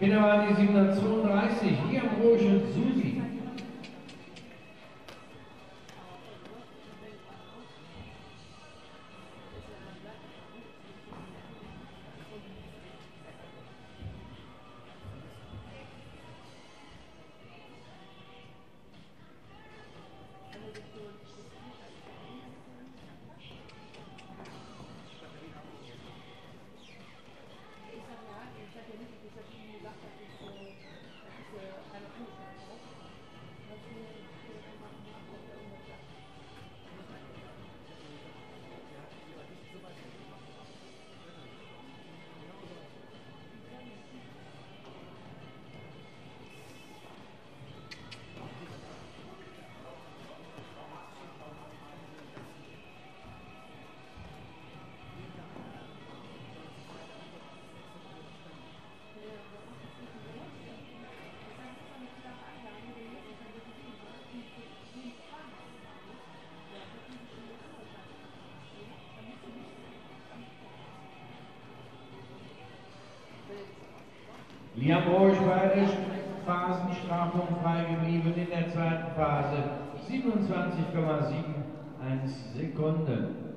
Waren die 732, Liam Roche und Susi. Liam Roche beide Phasen strafpunktfrei geblieben in der zweiten Phase. 27,71 Sekunden.